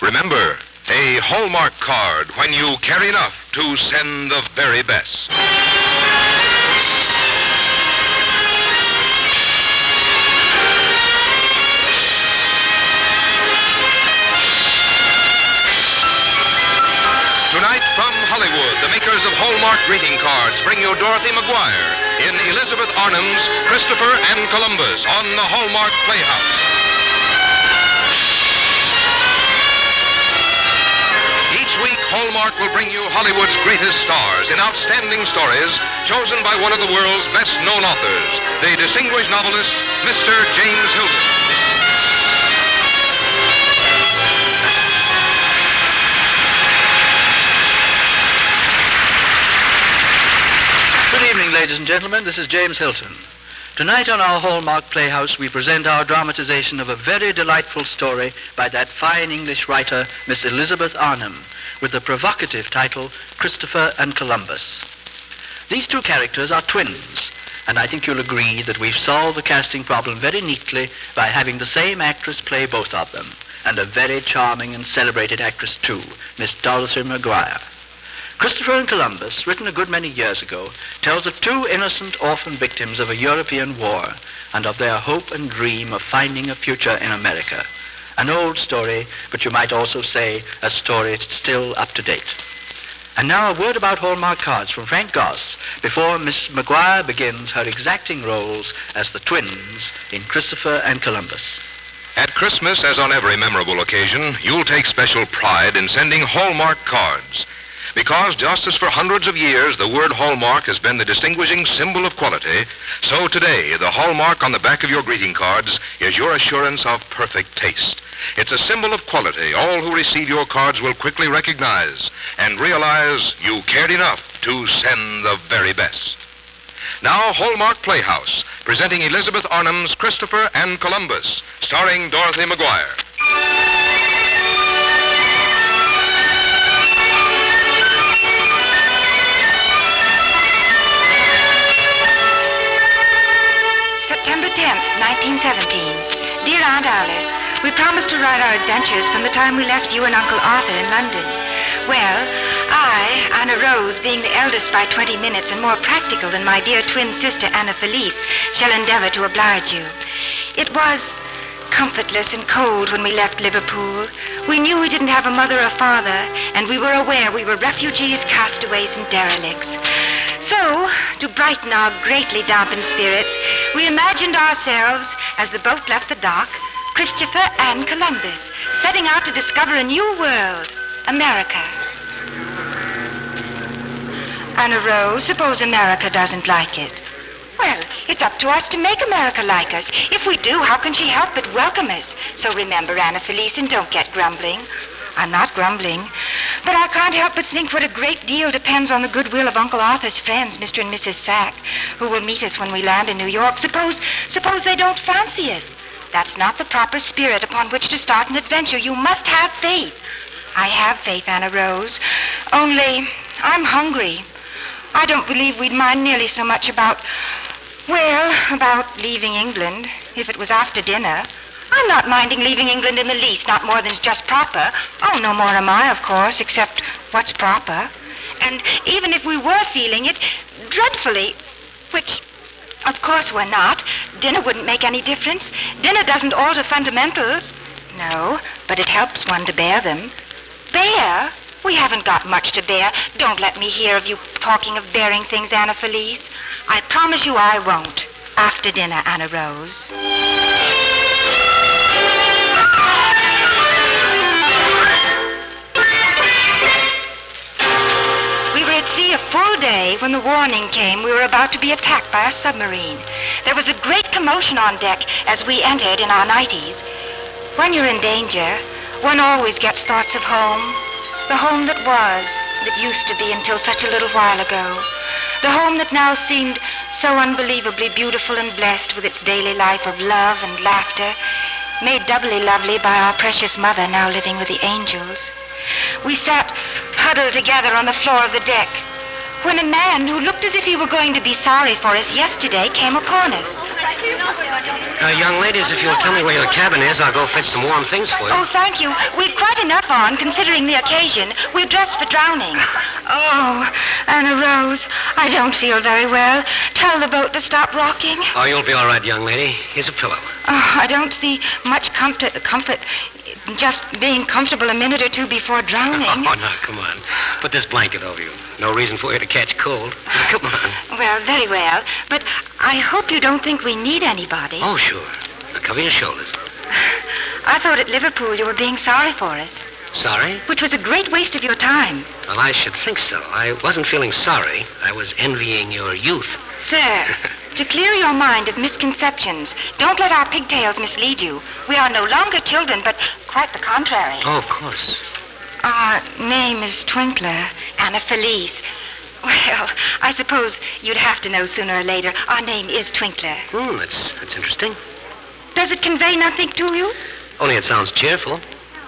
Remember, a Hallmark card when you care enough to send the very best. Tonight from Hollywood, the makers of Hallmark greeting cards bring you Dorothy McGuire in Elizabeth Arnim's Christopher and Columbus on the Hallmark Playhouse. Hallmark will bring you Hollywood's greatest stars in outstanding stories chosen by one of the world's best known authors, the distinguished novelist, Mr. James Hilton. Good evening, ladies and gentlemen. This is James Hilton. Tonight on our Hallmark Playhouse, we present our dramatization of a very delightful story by that fine English writer, Miss Elizabeth Arnim, with the provocative title Christopher and Columbus. These two characters are twins, and I think you'll agree that we've solved the casting problem very neatly by having the same actress play both of them, and a very charming and celebrated actress too, Miss Dorothy McGuire. Christopher and Columbus, written a good many years ago, tells of two innocent orphan victims of a European war and of their hope and dream of finding a future in America. An old story, but you might also say a story still up to date. And now a word about Hallmark cards from Frank Goss before Miss McGuire begins her exacting roles as the twins in Christopher and Columbus. At Christmas, as on every memorable occasion, you'll take special pride in sending Hallmark cards. Because just as for hundreds of years the word Hallmark has been the distinguishing symbol of quality, so today the Hallmark on the back of your greeting cards is your assurance of perfect taste. It's a symbol of quality all who receive your cards will quickly recognize and realize you cared enough to send the very best. Now, Hallmark Playhouse, presenting Elizabeth Arnim's Christopher and Columbus, starring Dorothy McGuire. September 10th, 1917. Dear Aunt Alice, we promised to write our adventures from the time we left you and Uncle Arthur in London. Well, I, Anna Rose, being the eldest by 20 minutes and more practical than my dear twin sister Anna Felice, shall endeavor to oblige you. It was comfortless and cold when we left Liverpool. We knew we didn't have a mother or father, and we were aware we were refugees, castaways, and derelicts. So, to brighten our greatly dampened spirits, we imagined ourselves, as the boat left the dock, Christopher and Columbus, setting out to discover a new world, America. Anna Rose, suppose America doesn't like it. Well, it's up to us to make America like us. If we do, how can she help but welcome us? So remember, Anna Felice, and don't get grumbling. I'm not grumbling, but I can't help but think what a great deal depends on the goodwill of Uncle Arthur's friends, Mr. and Mrs. Sack, who will meet us when we land in New York. Suppose, suppose they don't fancy us. That's not the proper spirit upon which to start an adventure. You must have faith. I have faith, Anna Rose. Only, I'm hungry. I don't believe we'd mind nearly so much about, well, about leaving England, if it was after dinner. I'm not minding leaving England in the least, not more than's just proper. Oh, no more am I, of course, except what's proper. And even if we were feeling it dreadfully, which, of course, we're not, dinner wouldn't make any difference. Dinner doesn't alter fundamentals. No, but it helps one to bear them. Bear? We haven't got much to bear. Don't let me hear of you talking of bearing things, Anna Felice. I promise you I won't. After dinner, Anna Rose. Full day when the warning came we were about to be attacked by a submarine. There was a great commotion on deck as we entered in our nighties. When you're in danger, one always gets thoughts of home. The home that was, that used to be until such a little while ago. The home that now seemed so unbelievably beautiful and blessed with its daily life of love and laughter, made doubly lovely by our precious mother now living with the angels. We sat huddled together on the floor of the deck when a man who looked as if he were going to be sorry for us yesterday came upon us. Uh, young ladies, if you'll tell me where your cabin is, I'll go fetch some warm things for you. Oh, thank you. We've quite enough on, considering the occasion. We're dressed for drowning. Oh, Anna Rose, I don't feel very well. Tell the boat to stop rocking. Oh, you'll be all right, young lady. Here's a pillow. Oh, I don't see much comfort, comfort just being comfortable a minute or two before drowning. Oh, no, come on. Put this blanket over you. No reason for you to catch cold. Come on. Well, very well. But I hope you don't think we need anybody. Oh, sure. Now cover your shoulders. I thought at Liverpool you were being sorry for us, Sorry? which was a great waste of your time. Well, I should think so. I wasn't feeling sorry. I was envying your youth. Sir, to clear your mind of misconceptions, don't let our pigtails mislead you. We are no longer children, but quite the contrary. Oh, of course. Our name is Twinkler, Anna Felice. Well, I suppose you'd have to know sooner or later. Our name is Twinkler. Hmm, that's, that's interesting. Does it convey nothing to you? Only it sounds cheerful.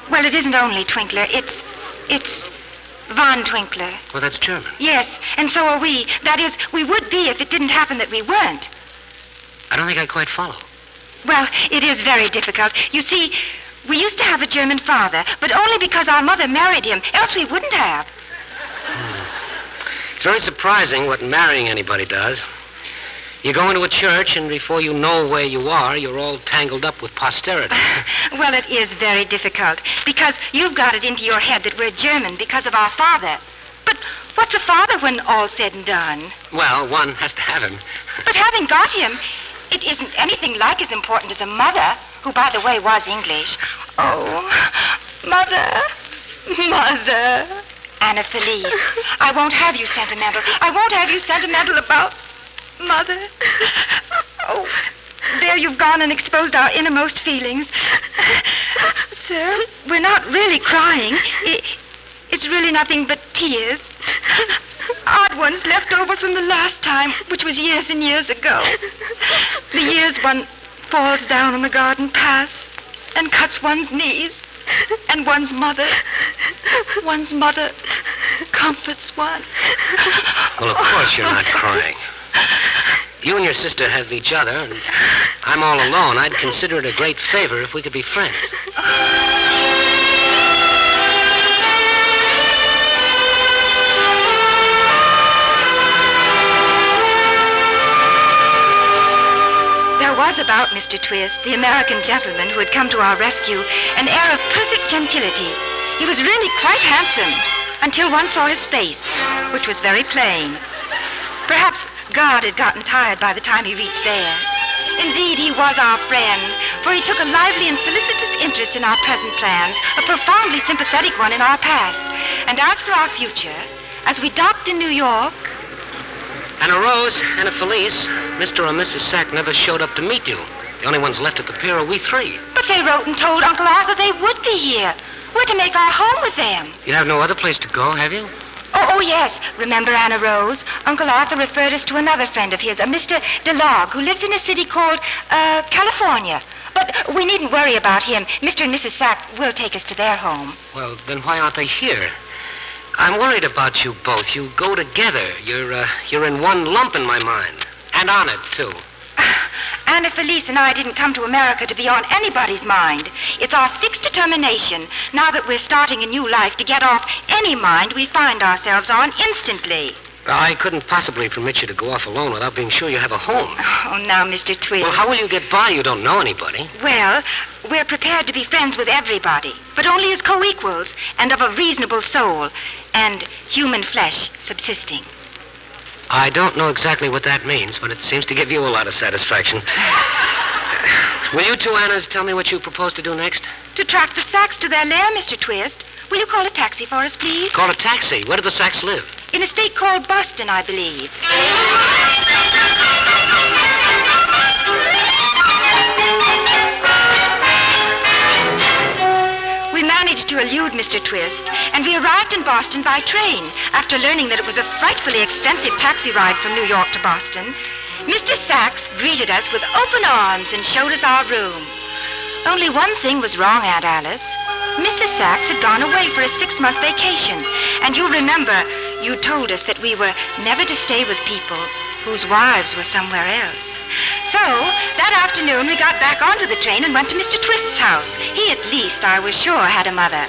Well, it isn't only Twinkler. It's. it's. Von Twinkler. Well, that's German. Yes, and so are we. That is, we would be if it didn't happen that we weren't. I don't think I quite follow. Well, it is very difficult. You see, we used to have a German father, but only because our mother married him, else we wouldn't have. Hmm. It's very surprising what marrying anybody does. You go into a church, and before you know where you are, you're all tangled up with posterity. Well, it is very difficult because you've got it into your head that we're German because of our father. But what's a father when all's said and done? well, one has to have him. But having got him, it isn't anything like as important as a mother, who, by the way, was English. Oh, mother, mother. Anna Felice, I won't have you sentimental. I won't have you sentimental about mother. Oh, there you've gone and exposed our innermost feelings. Sir, we're not really crying. It, it's really nothing but tears. Odd ones left over from the last time, which was years and years ago. The years one falls down on the garden path and cuts one's knees, and one's mother, one's mother comforts one. Well, of course you're not crying. You and your sister have each other, and I'm all alone. I'd consider it a great favor if we could be friends. There was about Mr. Twist, the American gentleman who had come to our rescue, an air of perfect gentility. He was really quite handsome until one saw his face, which was very plain. Perhaps God had gotten tired by the time he reached there. Indeed, he was our friend, for he took a lively and solicitous interest in our present plans, a profoundly sympathetic one in our past. And as for our future, as we docked in New York, Anna Rose, Anna Felice, Mr. or Mrs. Sack never showed up to meet you. The only ones left at the pier are we three. but they wrote and told Uncle Arthur they would be here. We're to make our home with them. You have no other place to go, have you? Oh, oh, yes. Remember Anna Rose? Uncle Arthur referred us to another friend of his, a Mr. DeLog, who lives in a city called, uh, California. But we needn't worry about him. Mr. and Mrs. Sack will take us to their home. Well, then why aren't they here? I'm worried about you both. You go together. You're, uh, you're in one lump in my mind. And on it, too. Anna Felice and I didn't come to America to be on anybody's mind. It's our fixed determination, now that we're starting a new life, to get off any mind we find ourselves on instantly. I couldn't possibly permit you to go off alone without being sure you have a home. Oh, now, Mr. Twist. Well, how will you get by? You don't know anybody. Well, we're prepared to be friends with everybody, but only as co-equals and of a reasonable soul and human flesh subsisting. I don't know exactly what that means, but it seems to give you a lot of satisfaction. Will you two Annas tell me what you propose to do next? To track the Sacks to their lair, Mr. Twist. Will you call a taxi for us, please? Call a taxi. Where do the Sacks live? In a state called Boston, I believe. Managed to elude Mr. Twist, and we arrived in Boston by train after learning that it was a frightfully expensive taxi ride from New York to Boston. Mr. Sachs greeted us with open arms and showed us our room. Only one thing was wrong, Aunt Alice. Mrs. Sachs had gone away for a six-month vacation, and you'll remember you told us that we were never to stay with people whose wives were somewhere else. So, that afternoon, we got back onto the train and went to Mr. Twist's house. He, at least, I was sure, had a mother.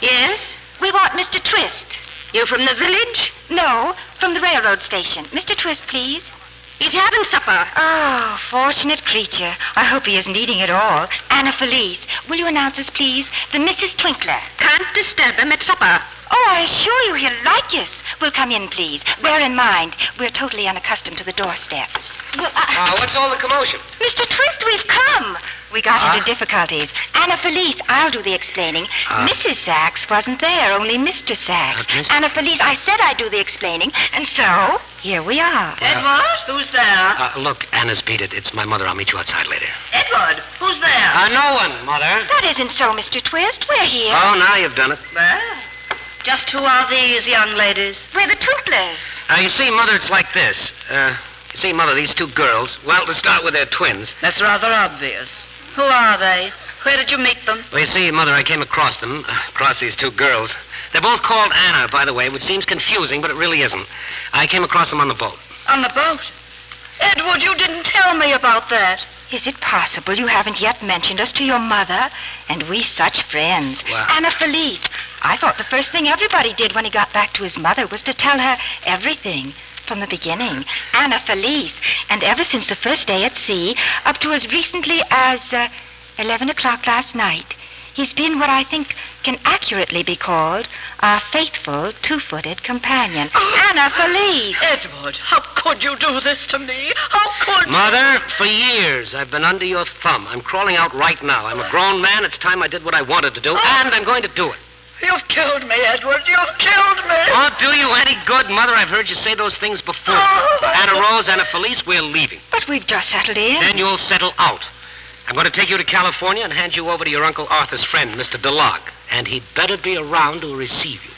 Yes? We want Mr. Twist. You from the village? No, from the railroad station. Mr. Twist, please. He's having supper. Oh, fortunate creature. I hope he isn't eating at all. Anna Felice, will you announce us, please? The Mrs. Twinkler. Can't disturb him at supper. Oh, I assure you he'll like us. We'll come in, please. Bear in mind, we're totally unaccustomed to the doorstep. Well, Uh, what's all the commotion? Mr. Twist, we've come. We got Huh? into difficulties. Anna Felice, I'll do the explaining. Ah. Mrs. Sachs wasn't there, only Mr. Sachs. Uh, Miss- Anna Felice, I said I'd do the explaining, and so here we are. Edward, who's there? Uh, look, Anna's beat it. It's my mother. I'll meet you outside later. Edward, who's there? Uh, no one, Mother. That isn't so, Mr. Twist. We're here. Oh, now you've done it. well, just who are these young ladies? We're the Twinklers. Now, you see, Mother, it's like this. Uh, you see, Mother, these two girls, well, to start with, they're twins. That's rather obvious. Who are they? Where did you meet them? Well, you see, Mother, I came across them, uh, across these two girls. They're both called Anna, by the way, which seems confusing, but it really isn't. I came across them on the boat. On the boat. Edward, you didn't tell me about that. Is it possible you haven't yet mentioned us to your mother? And we such friends. Well- Anna Felice. I thought the first thing everybody did when he got back to his mother was to tell her everything. From the beginning. Anna Felice. And ever since the first day at sea, up to as recently as uh, 11 o'clock last night, he's been what I think can accurately be called our faithful two-footed companion. Anna Felice. Edward, how could you do this to me? How could you? Mother, for years I've been under your thumb. I'm crawling out right now. I'm a grown man. It's time I did what I wanted to do, and I'm going to do it. You've killed me, Edward. You've killed me. Won't do you any good, Mother. I've heard you say those things before. Oh, Anna Rose, Anna Felice, we're leaving. But we've just settled in. Then you'll settle out. I'm going to take you to California and hand you over to your Uncle Arthur's friend, Mr. DeLog. And he'd better be around to receive you.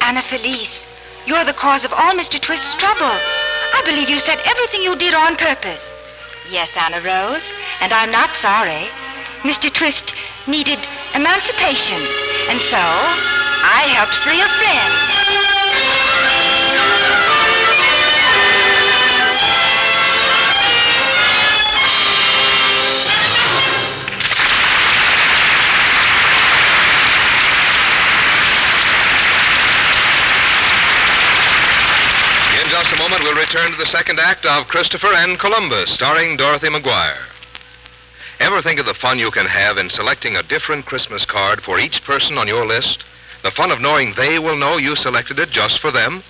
Anna Felice, you're the cause of all Mr. Twist's trouble. I believe you said everything you did on purpose. Yes, Anna Rose, and I'm not sorry. Mr. Twist needed emancipation, and so I helped free a friend. In just a moment, we'll return to the second act of Christopher and Columbus, starring Dorothy McGuire. Ever think of the fun you can have in selecting a different Christmas card for each person on your list? The fun of knowing they will know you selected it just for them?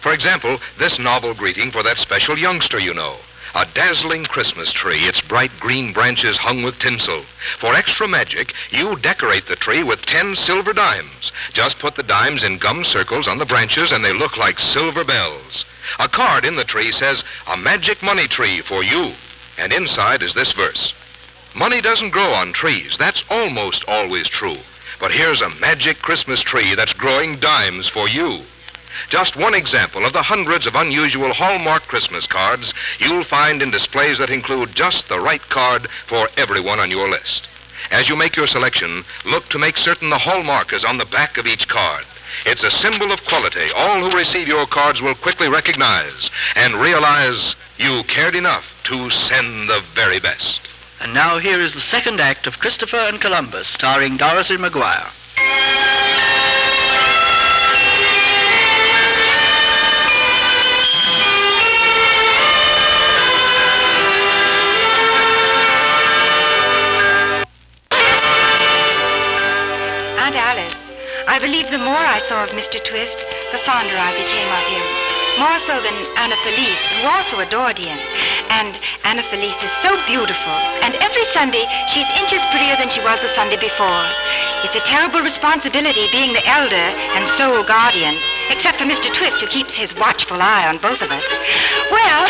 For example, this novel greeting for that special youngster you know. A dazzling Christmas tree, its bright green branches hung with tinsel. For extra magic, you decorate the tree with ten silver dimes. Just put the dimes in gum circles on the branches and they look like silver bells. A card in the tree says, A magic money tree for you. And inside is this verse. Money doesn't grow on trees. That's almost always true. But here's a magic Christmas tree that's growing dimes for you. Just one example of the hundreds of unusual Hallmark Christmas cards you'll find in displays that include just the right card for everyone on your list. As you make your selection, look to make certain the Hallmark is on the back of each card. It's a symbol of quality all who receive your cards will quickly recognize and realize you cared enough to send the very best. And now here is the second act of Christopher and Columbus, starring Dorothy McGuire. Aunt Alice, I believe the more I saw of Mr. Twist, the fonder I became of him. More so than Anna Felice, who also adored him. And Anna Felice is so beautiful, and every Sunday she's inches prettier than she was the Sunday before. It's a terrible responsibility being the elder and sole guardian, except for Mr. Twist, who keeps his watchful eye on both of us. Well,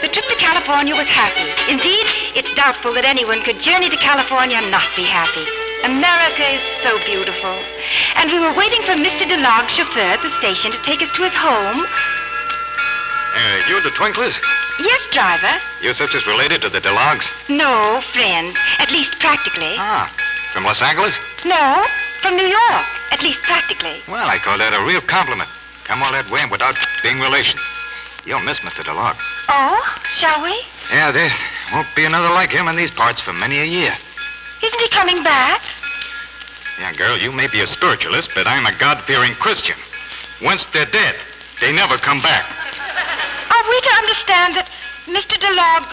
the trip to California was happy. Indeed, it's doubtful that anyone could journey to California and not be happy. America is so beautiful. And we were waiting for Mr. DeLog's chauffeur at the station to take us to his home. Uh, you the Twinklers? Yes, driver. Your sister's related to the DeLogs? No, friends. At least practically. Ah, from Los Angeles? No, from New York. At least practically. Well, I call that a real compliment. Come all that way and without being relation. You'll miss Mr. DeLog. Oh, shall we? Yeah, there won't be another like him in these parts for many a year. Isn't he coming back? Yeah, girl, you may be a spiritualist, but I'm a God-fearing Christian. Once they're dead, they never come back. Are we to understand that Mr. DeLog,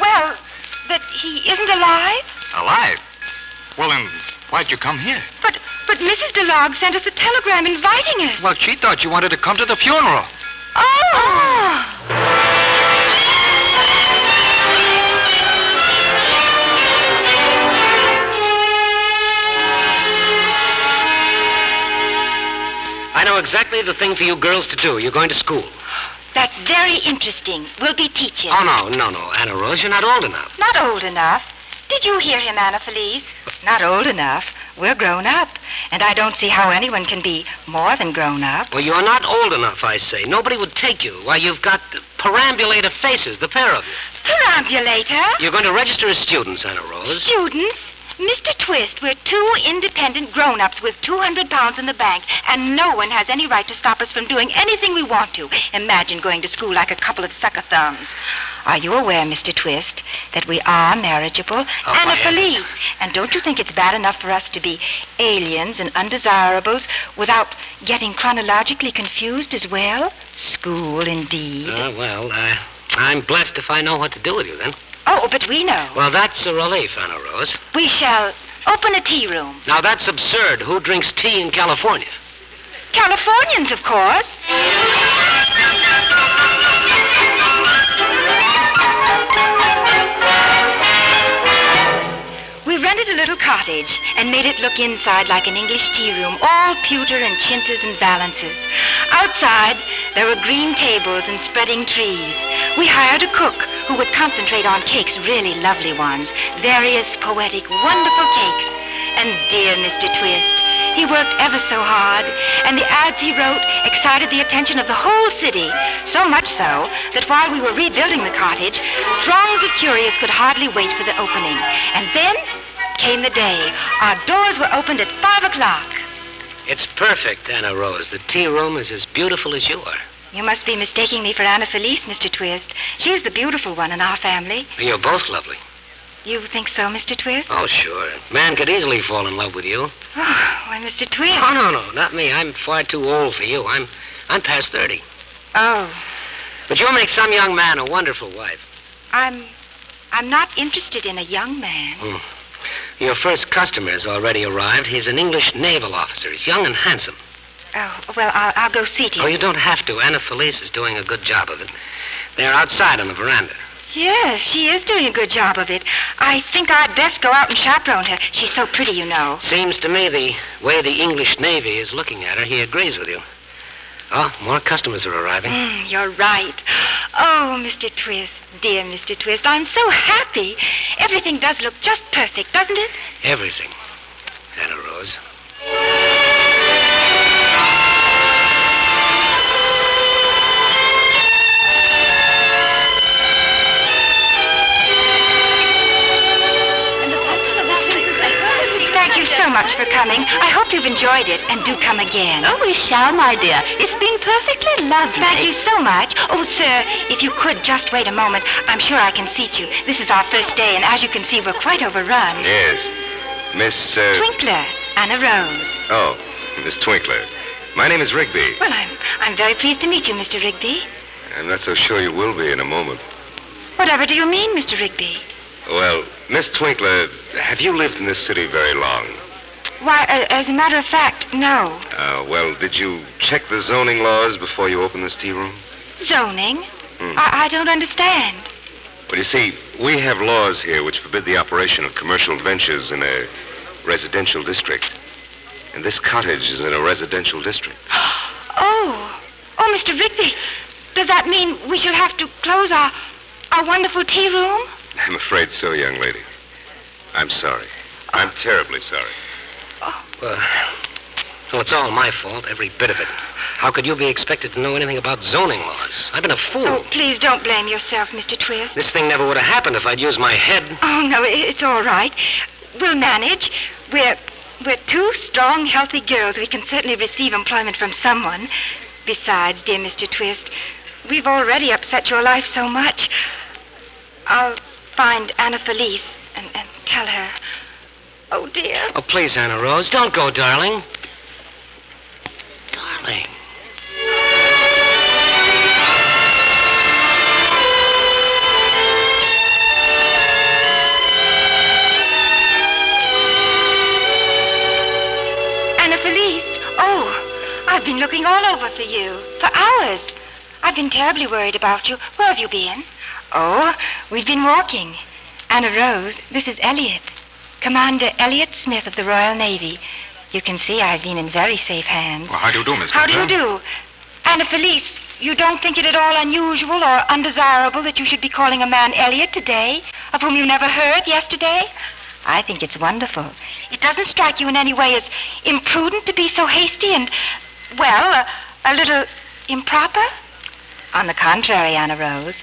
well, that he isn't alive? Alive? Well, then, why'd you come here? But but Mrs. DeLog sent us a telegram inviting us. Well, she thought you wanted to come to the funeral. Oh! I know exactly the thing for you girls to do. You're going to school. That's very interesting. We'll be teachers. Oh, no, no, no. Anna Rose, you're not old enough. Not old enough. Did you hear him, Anna Felice? Not old enough. We're grown up. And I don't see how anyone can be more than grown up. Well, you're not old enough, I say. Nobody would take you. Why, you've got perambulator faces, the pair of you. Perambulator? You're going to register as students, Anna Rose. Students? Mr. Twist, we're two independent grown-ups with 200 pounds in the bank, and no one has any right to stop us from doing anything we want to. Imagine going to school like a couple of sucker thumbs. Are you aware, Mr. Twist, that we are marriageable? Oh, Anna I am. Felice. And don't you think it's bad enough for us to be aliens and undesirables without getting chronologically confused as well? School, indeed. Uh, well, uh, I'm blessed if I know what to do with you then. Oh, but we know. Well, that's a relief, Anna Rose. We shall open a tea room. Now, that's absurd. Who drinks tea in California? Californians, of course. We rented a little cottage and made it look inside like an English tea room, all pewter and chintzes and valances. Outside, there were green tables and spreading trees. We hired a cook who would concentrate on cakes, really lovely ones, various poetic, wonderful cakes. And dear Mr. Twist, he worked ever so hard, and the ads he wrote excited the attention of the whole city, so much so that while we were rebuilding the cottage, throngs of curious could hardly wait for the opening. And then came the day. Our doors were opened at five o'clock. It's perfect, Anna Rose. The tea room is as beautiful as you are. You must be mistaking me for Anna Felice, Mr. Twist. She's the beautiful one in our family. You're both lovely. You think so, Mr. Twist? Oh, sure. Man could easily fall in love with you. Oh, why, Mr. Twist. Oh, no, no, not me. I'm far too old for you. I'm, I'm past 30. Oh, But you'll make some young man a wonderful wife. I'm, I'm not interested in a young man. Hmm. Your first customer has already arrived. He's an English naval officer. He's young and handsome. Oh, well, I'll, I'll go see to Oh, you. you don't have to. Anna Felice is doing a good job of it. They're outside on the veranda. Yes, she is doing a good job of it. I think I'd best go out and chaperone her. She's so pretty, you know. Seems to me the way the English Navy is looking at her, he agrees with you. Oh, more customers are arriving. Mm, you're right. Oh, Mr. Twist, dear Mr. Twist, I'm so happy. Everything does look just perfect, doesn't it? Everything. Anna Rose. Much for coming. I hope you've enjoyed it, and do come again. Oh, we shall, my dear. It's been perfectly lovely. Thank you so much. Oh, sir, if you could just wait a moment, I'm sure I can seat you. This is our first day, and as you can see, we're quite overrun. Yes. Miss, uh... Twinkler, Anna Rose. Oh, Miss Twinkler. My name is Rigby. Well, I'm, I'm very pleased to meet you, Mr. Rigby. I'm not so sure you will be in a moment. Whatever do you mean, Mr. Rigby? Well, Miss Twinkler, have you lived in this city very long? Why, a- as a matter of fact, no. Uh, well, did you check the zoning laws before you opened this tea room? Zoning? Hmm. I, I don't understand. Well, you see, we have laws here which forbid the operation of commercial ventures in a residential district. And this cottage is in a residential district. Oh, oh, Mr. Rigby, does that mean we shall have to close our, our wonderful tea room? I'm afraid so, young lady. I'm sorry. I'm terribly sorry. Well, well, it's all my fault, every bit of it. How could you be expected to know anything about zoning laws? I've been a fool. Oh, please don't blame yourself, Mr. Twist. This thing never would have happened if I'd used my head. Oh, no, it's all right. We'll manage. We're, we're two strong, healthy girls. We can certainly receive employment from someone. Besides, dear Mr. Twist, we've already upset your life so much. I'll find Anna Felice and, and tell her. Oh, dear. Oh, please, Anna Rose, don't go, darling. Darling. Anna Felice. Oh, I've been looking all over for you for hours. I've been terribly worried about you. Where have you been? Oh, we've been walking. Anna Rose, this is Elliot. Commander Elliot Smith of the Royal Navy. You can see I've been in very safe hands. Well, how do you do, Miss How do you do? Anna Felice, you don't think it at all unusual or undesirable that you should be calling a man Elliot today, of whom you never heard yesterday? I think it's wonderful. It doesn't strike you in any way as imprudent to be so hasty and, well, a, a little improper? On the contrary, Anna Rose,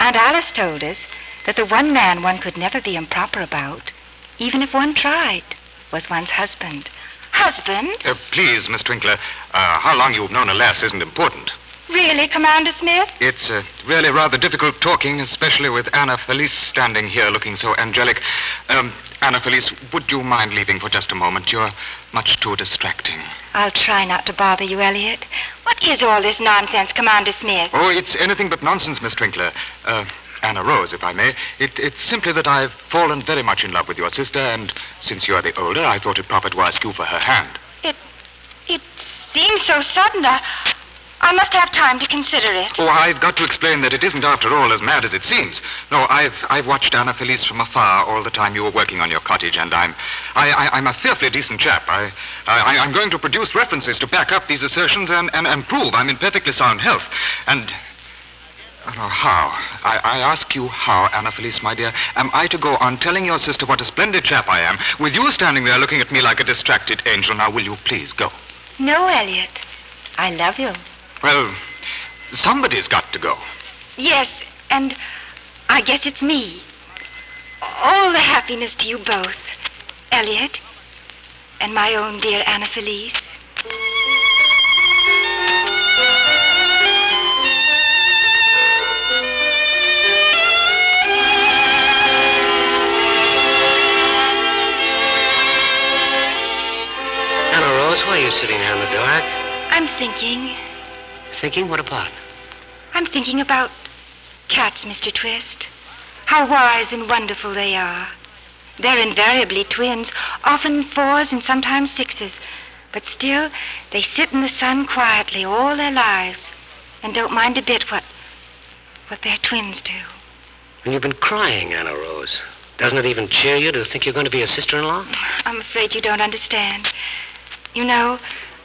Aunt Alice told us that the one man one could never be improper about, even if one tried, was one's husband. Husband? Uh, please, Miss Twinkler, uh, how long you've known a lass isn't important. Really, Commander Smith? It's uh, really rather difficult talking, especially with Anna Felice standing here looking so angelic. Um, Anna Felice, would you mind leaving for just a moment? You're much too distracting. I'll try not to bother you, Elliot. What is all this nonsense, Commander Smith? Oh, it's anything but nonsense, Miss Twinkler. Uh, Anna Rose, if I may. It, it's simply that I've fallen very much in love with your sister, and since you're the older, I thought it proper to ask you for her hand. It it seems so sudden. I, I must have time to consider it. Oh, I've got to explain that it isn't, after all, as mad as it seems. No, I've I've watched Anna Felice from afar all the time you were working on your cottage, and I'm I, I I'm a fearfully decent chap. I, I I'm going to produce references to back up these assertions and, and, and prove I'm in perfectly sound health. And oh, how? I, I ask you how, Anna Felice, my dear, am I to go on telling your sister what a splendid chap I am, with you standing there looking at me like a distracted angel? Now, will you please go? No, Elliot. I love you. Well, somebody's got to go. Yes, and I guess it's me. All the happiness to you both, Elliot, and my own dear Anna Felice. Why are you sitting there in the dark? I'm thinking, Thinking what about? I'm thinking about cats, Mr. Twist. How wise and wonderful they are. They're invariably twins, often fours and sometimes sixes. But still, they sit in the sun quietly all their lives and don't mind a bit what what their twins do. And you've been crying, Anna Rose. Doesn't it even cheer you to think you're going to be a sister-in-law? I'm afraid you don't understand. You know,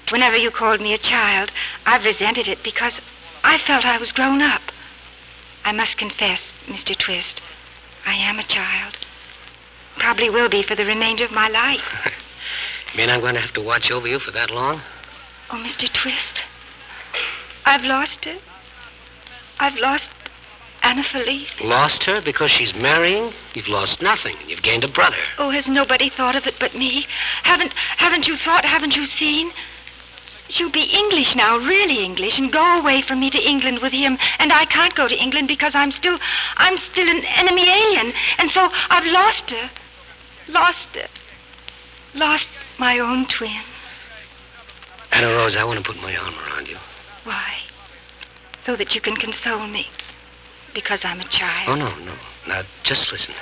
whenever you called me a child, I've resented it because I felt I was grown up. I must confess, Mr. Twist, I am a child. Probably will be for the remainder of my life. You mean I'm going to have to watch over you for that long? Oh, Mr. Twist, I've lost it. I've lost Anna Felice. Lost her because she's marrying? You've lost nothing. And you've gained a brother. Oh, has nobody thought of it but me? Haven't haven't you thought, haven't you seen? She'll be English now, really English, and go away from me to England with him. And I can't go to England because I'm still I'm still an enemy alien. And so I've lost her. Lost her. Lost my own twin. Anna Rose, I want to put my arm around you. Why? So that you can console me. Because I'm a child. Oh, no, no. Now, just listen.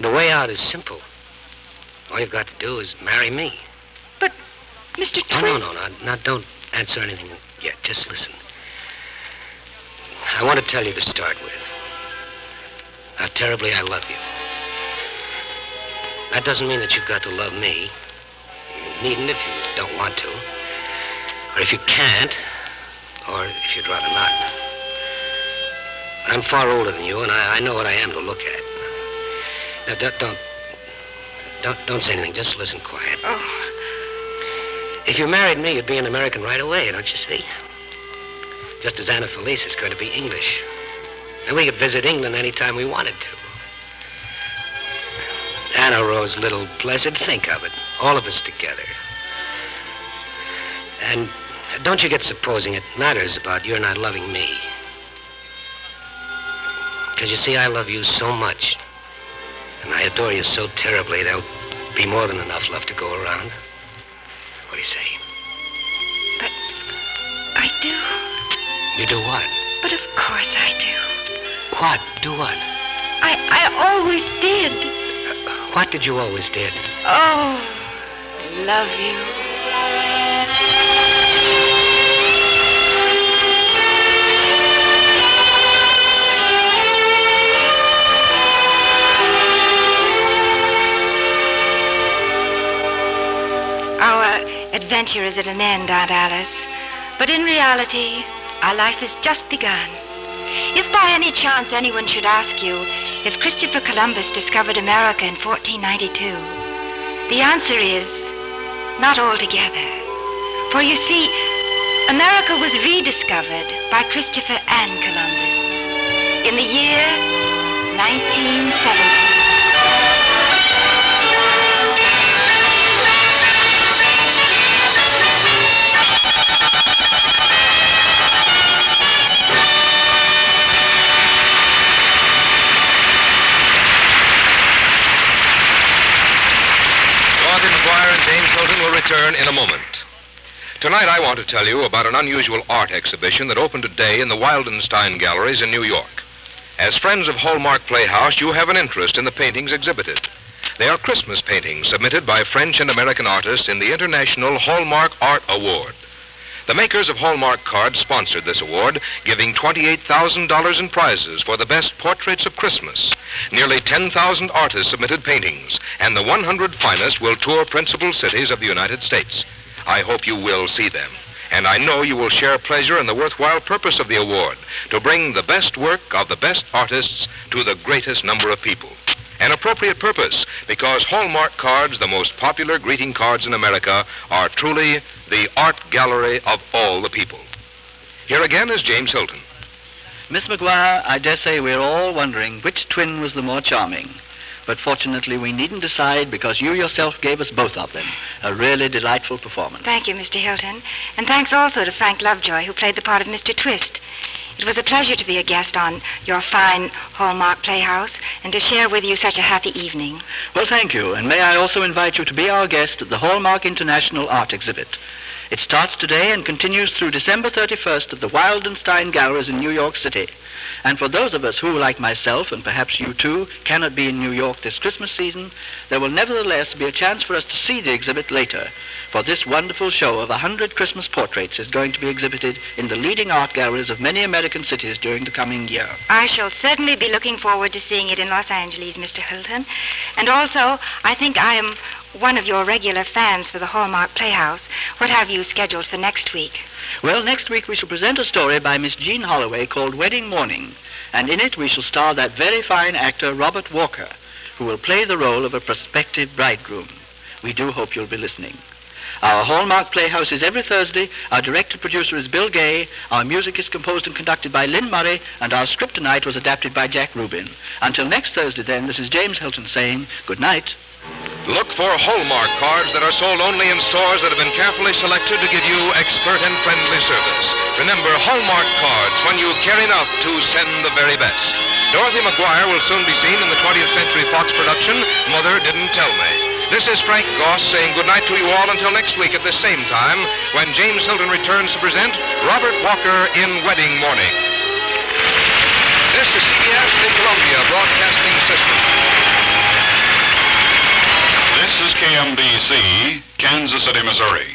The way out is simple. All you've got to do is marry me. But, Mr. Twist. Oh, no, no, no. Now, don't answer anything yet. Just listen. I want to tell you to start with how terribly I love you. That doesn't mean that you've got to love me. You needn't if you don't want to. Or if you can't. Or if you'd rather not. I'm far older than you, and I, I know what I am to look at. Now, don't, don't, don't, don't say anything. Just listen quiet. Oh, If you married me, you'd be an American right away, don't you see? Just as Anna Felice is going to be English. And we could visit England any time we wanted to. Anna Rose, little blessed, think of it. All of us together. And Don't you get supposing it matters about your not loving me. Because you see, I love you so much. And I adore you so terribly, there'll be more than enough love to go around. What do you say? But I do. You do what? But of course I do. What? Do what? I, I always did. What did you always did? Oh, love you. Adventure is at an end, Aunt Alice. But in reality, our life has just begun. If by any chance anyone should ask you if Christopher Columbus discovered America in 1492, the answer is not altogether. For you see, America was rediscovered by Christopher and Columbus in the year 1970. Dorothy McGuire and James Hilton will return in a moment. Tonight, I want to tell you about an unusual art exhibition that opened today in the Wildenstein Galleries in New York. As friends of Hallmark Playhouse, you have an interest in the paintings exhibited. They are Christmas paintings submitted by French and American artists in the International Hallmark Art Award. The makers of Hallmark cards sponsored this award, giving $28,000 in prizes for the best portraits of Christmas. Nearly 10,000 artists submitted paintings, and the 100 finest will tour principal cities of the United States. I hope you will see them. And I know you will share pleasure in the worthwhile purpose of the award to bring the best work of the best artists to the greatest number of people. An appropriate purpose because Hallmark cards, the most popular greeting cards in America, are truly the art gallery of all the people. Here again is James Hilton. Miss McGuire, I dare say we're all wondering which twin was the more charming. But fortunately, we needn't decide because you yourself gave us both of them. A really delightful performance. Thank you, Mr. Hilton. And thanks also to Frank Lovejoy, who played the part of Mr. Twist. It was a pleasure to be a guest on your fine Hallmark Playhouse and to share with you such a happy evening. Well, thank you. And may I also invite you to be our guest at the Hallmark International Art Exhibit. It starts today and continues through December 31st at the Wildenstein Galleries in New York City. And for those of us who, like myself, and perhaps you too, cannot be in New York this Christmas season, there will nevertheless be a chance for us to see the exhibit later. For this wonderful show of a hundred Christmas portraits is going to be exhibited in the leading art galleries of many American cities during the coming year. I shall certainly be looking forward to seeing it in Los Angeles, Mr. Hilton. And also, I think I am one of your regular fans for the Hallmark Playhouse. What have you scheduled for next week? Well, next week we shall present a story by Miss Jean Holloway called Wedding Morning, and in it we shall star that very fine actor Robert Walker, who will play the role of a prospective bridegroom. We do hope you'll be listening. Our Hallmark Playhouse is every Thursday. Our director producer is Bill Gay. Our music is composed and conducted by Lynn Murray, and our script tonight was adapted by Jack Rubin. Until next Thursday, then, this is James Hilton saying good night. Look for Hallmark cards that are sold only in stores that have been carefully selected to give you expert and friendly service. Remember, Hallmark cards when you care enough to send the very best. Dorothy McGuire will soon be seen in the 20th Century Fox production, Mother Didn't Tell Me. This is Frank Goss saying goodnight to you all until next week at the same time when James Hilton returns to present Robert Walker in Wedding Morning. This is CBS, the Columbia Broadcasting System. This is KMBC, Kansas City, Missouri.